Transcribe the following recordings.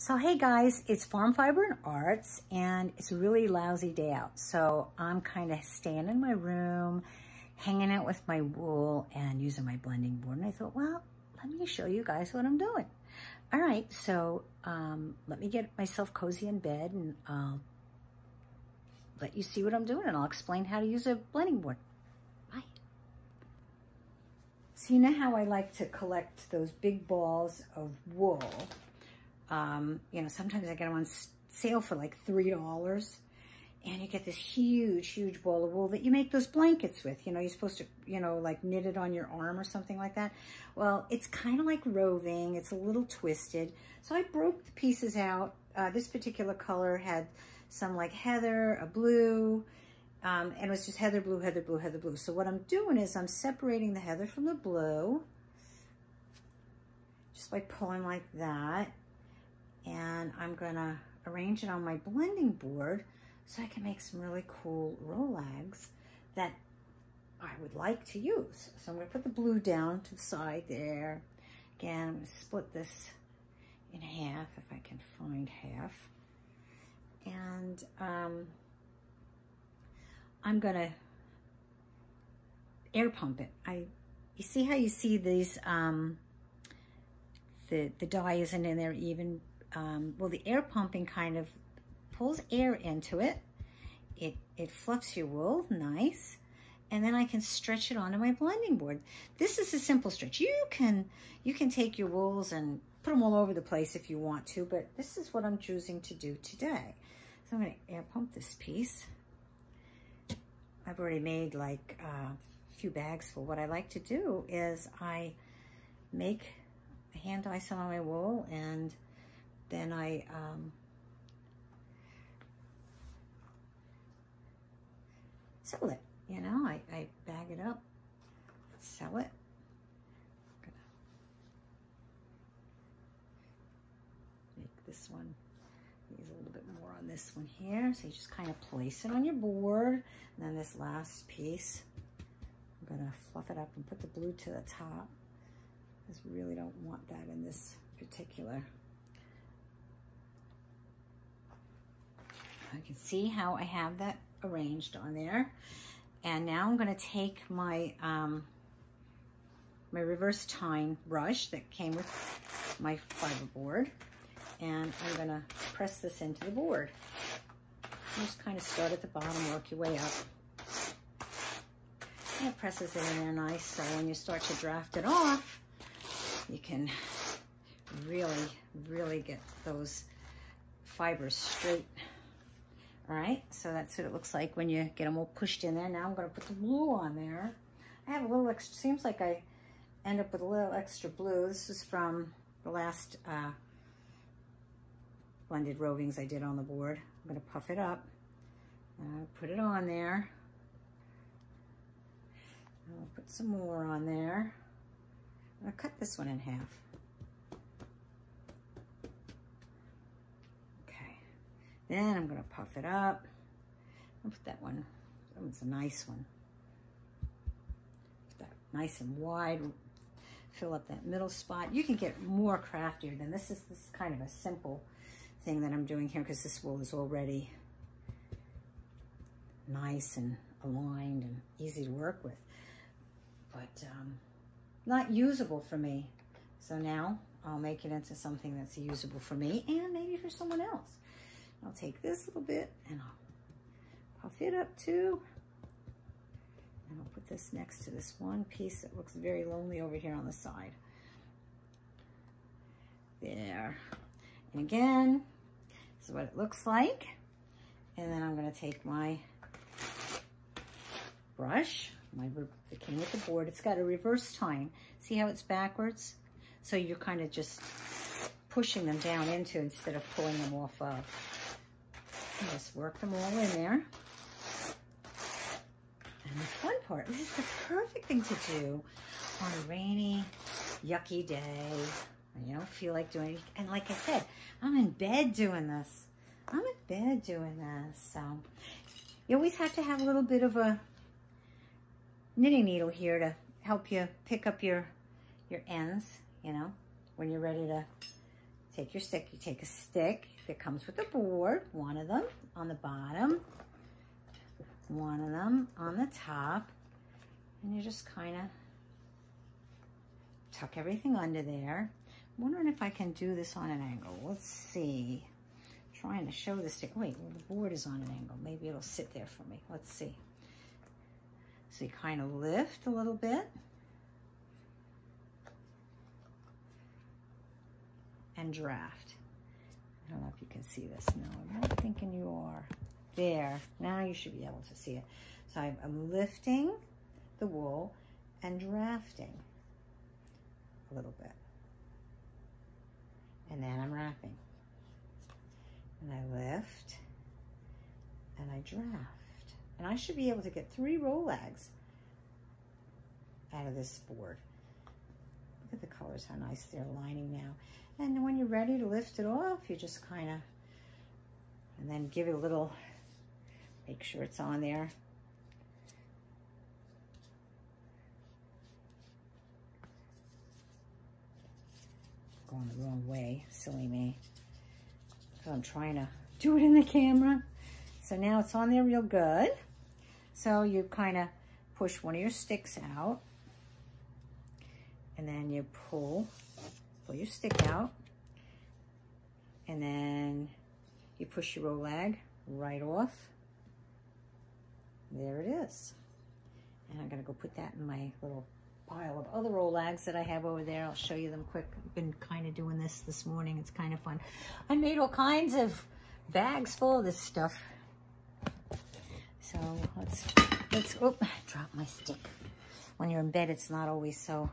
So hey guys, it's Farm Fiber and Arts and it's a really lousy day out. So I'm kind of staying in my room, hanging out with my wool and using my blending board. And I thought, well, let me show you guys what I'm doing. All right, so um, let me get myself cozy in bed and I'll let you see what I'm doing and I'll explain how to use a blending board. Bye. So you know how I like to collect those big balls of wool um, you know, sometimes I get them on sale for like $3 and you get this huge, huge ball of wool that you make those blankets with. You know, you're supposed to, you know, like knit it on your arm or something like that. Well, it's kind of like roving. It's a little twisted. So I broke the pieces out. Uh, this particular color had some like heather, a blue, um, and it was just heather blue, heather blue, heather blue. So what I'm doing is I'm separating the heather from the blue just by pulling like that and I'm gonna arrange it on my blending board so I can make some really cool rolags that I would like to use. So I'm gonna put the blue down to the side there. Again, I'm gonna split this in half if I can find half. And um, I'm gonna air pump it. I, you see how you see these, um, the, the dye isn't in there even um, well, the air pumping kind of pulls air into it. It, it fluffs your wool, nice. And then I can stretch it onto my blending board. This is a simple stretch. You can, you can take your wools and put them all over the place if you want to, but this is what I'm choosing to do today. So I'm gonna air pump this piece. I've already made like uh, a few bags full. What I like to do is I make hand dye some my wool and then I um, sell it. You know, I, I bag it up, sell it. Make this one, use a little bit more on this one here. So you just kind of place it on your board. And then this last piece, I'm gonna fluff it up and put the blue to the top. Just really don't want that in this particular I can see how I have that arranged on there. And now I'm gonna take my, um, my reverse tine brush that came with my fiberboard and I'm gonna press this into the board. just kind of start at the bottom, work your way up. And it presses it in there nice, so when you start to draft it off, you can really, really get those fibers straight all right, so that's what it looks like when you get them all pushed in there. Now I'm gonna put the blue on there. I have a little extra, seems like I end up with a little extra blue. This is from the last uh, blended rovings I did on the board. I'm gonna puff it up, uh, put it on there. I'll put some more on there. I'm gonna cut this one in half. Then I'm gonna puff it up. I'll put that one, that one's a nice one. Put that nice and wide, fill up that middle spot. You can get more craftier than this. Is, this is kind of a simple thing that I'm doing here because this wool is already nice and aligned and easy to work with. But um, not usable for me. So now I'll make it into something that's usable for me and maybe for someone else. I'll take this little bit and I'll puff it up too. And I'll put this next to this one piece that looks very lonely over here on the side. There. And again, this is what it looks like. And then I'm gonna take my brush, my it came with the board. It's got a reverse tine. See how it's backwards? So you're kind of just pushing them down into instead of pulling them off of. Just work them all in there. And the fun part, this is the perfect thing to do on a rainy, yucky day. You don't feel like doing it. And like I said, I'm in bed doing this. I'm in bed doing this. So you always have to have a little bit of a knitting needle here to help you pick up your your ends, you know, when you're ready to take your stick. You take a stick that comes with the board, one of them on the bottom, one of them on the top, and you just kind of tuck everything under there. I'm wondering if I can do this on an angle. Let's see. I'm trying to show the stick. Wait, well, the board is on an angle. Maybe it'll sit there for me. Let's see. So you kind of lift a little bit. And draft. I don't know if you can see this. No, I'm not thinking you are. There. Now you should be able to see it. So I'm lifting the wool and drafting a little bit. And then I'm wrapping. And I lift and I draft. And I should be able to get three Rolags out of this board. Look at the colors, how nice they're lining now. And when you're ready to lift it off, you just kind of, and then give it a little, make sure it's on there. Going the wrong way, silly me. Because I'm trying to do it in the camera. So now it's on there real good. So you kind of push one of your sticks out and then you pull, pull your stick out and then you push your Rolag right off. There it is. And I'm gonna go put that in my little pile of other Rolags that I have over there. I'll show you them quick. I've been kind of doing this this morning. It's kind of fun. I made all kinds of bags full of this stuff. So let's, let's, oh, drop my stick. When you're in bed, it's not always so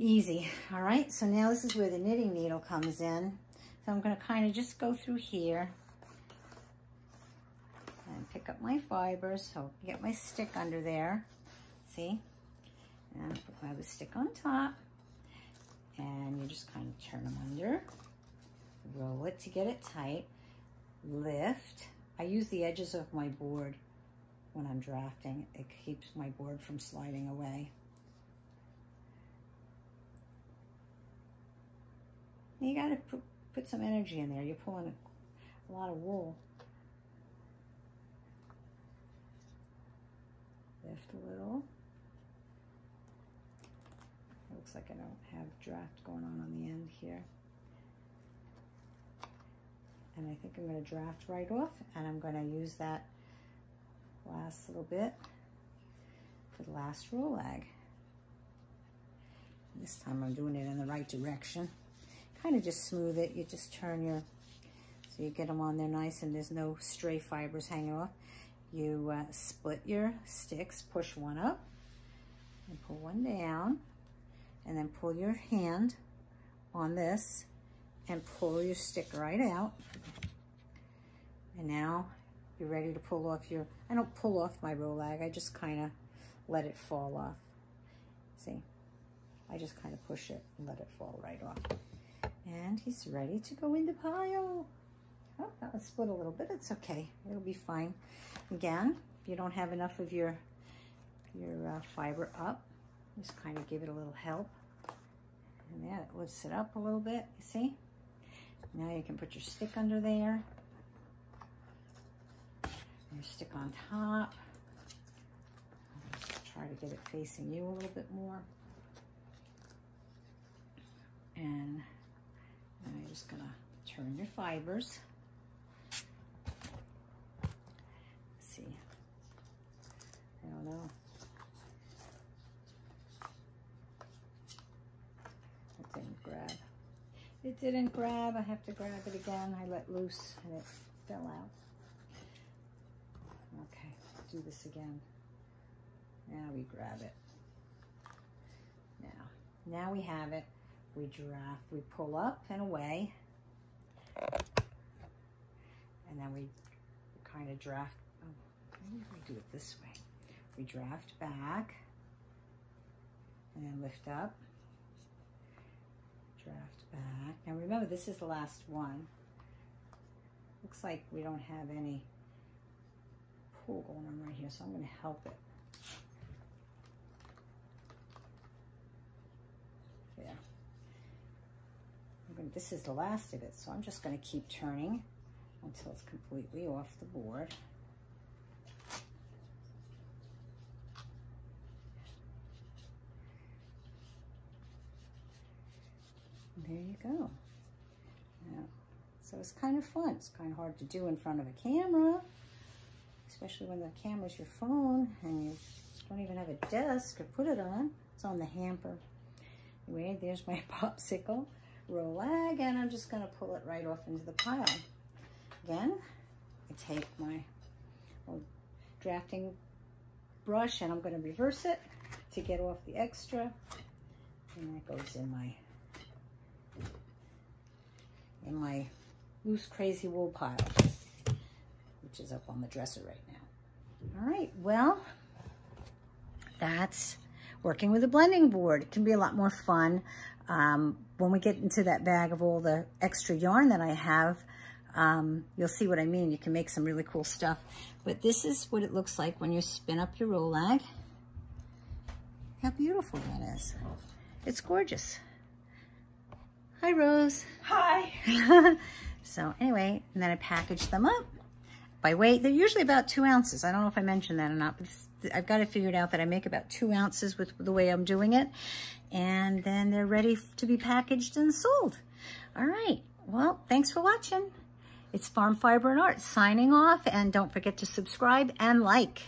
easy. All right, so now this is where the knitting needle comes in. So I'm gonna kind of just go through here and pick up my fibers. So get my stick under there, see? And put my other stick on top. And you just kind of turn them under, roll it to get it tight, lift, I use the edges of my board when I'm drafting. It keeps my board from sliding away. You got to put, put some energy in there. You're pulling a, a lot of wool. Lift a little. It looks like I don't have draft going on on the end here and I think I'm going to draft right off and I'm going to use that last little bit for the last Rolag. This time I'm doing it in the right direction. Kind of just smooth it. You just turn your, so you get them on there nice and there's no stray fibers hanging off. You uh, split your sticks, push one up and pull one down and then pull your hand on this and pull your stick right out. And now you're ready to pull off your, I don't pull off my Rolag, I just kind of let it fall off. See, I just kind of push it and let it fall right off. And he's ready to go in the pile. Oh, that was split a little bit, it's okay, it'll be fine. Again, if you don't have enough of your, your uh, fiber up, just kind of give it a little help. And yeah, it lifts it up a little bit, you see? Now you can put your stick under there. Your stick on top. try to get it facing you a little bit more. And I'm just gonna turn your fibers. Let's see. I don't know. It didn't grab. I have to grab it again. I let loose and it fell out. Okay, do this again. Now we grab it. Now, now we have it. We draft, we pull up and away. And then we kind of draft, oh, maybe we do it this way. We draft back and then lift up draft back. Now remember, this is the last one. Looks like we don't have any pull going on right here, so I'm going to help it. This is the last of it, so I'm just going to keep turning until it's completely off the board. there you go. Yeah. So it's kind of fun. It's kind of hard to do in front of a camera, especially when the camera's your phone and you don't even have a desk to put it on. It's on the hamper. Anyway, there's my popsicle lag, and I'm just going to pull it right off into the pile. Again, I take my drafting brush and I'm going to reverse it to get off the extra. And that goes in my in my loose crazy wool pile, which is up on the dresser right now. All right, well, that's working with a blending board. It can be a lot more fun. Um, when we get into that bag of all the extra yarn that I have, um, you'll see what I mean. You can make some really cool stuff. But this is what it looks like when you spin up your Rolag. How beautiful that is. It's gorgeous. Hi, Rose. Hi. so anyway, and then I package them up by weight. They're usually about two ounces. I don't know if I mentioned that or not, but I've got it figured out that I make about two ounces with the way I'm doing it. And then they're ready to be packaged and sold. All right. Well, thanks for watching. It's Farm Fiber and Art signing off. And don't forget to subscribe and like.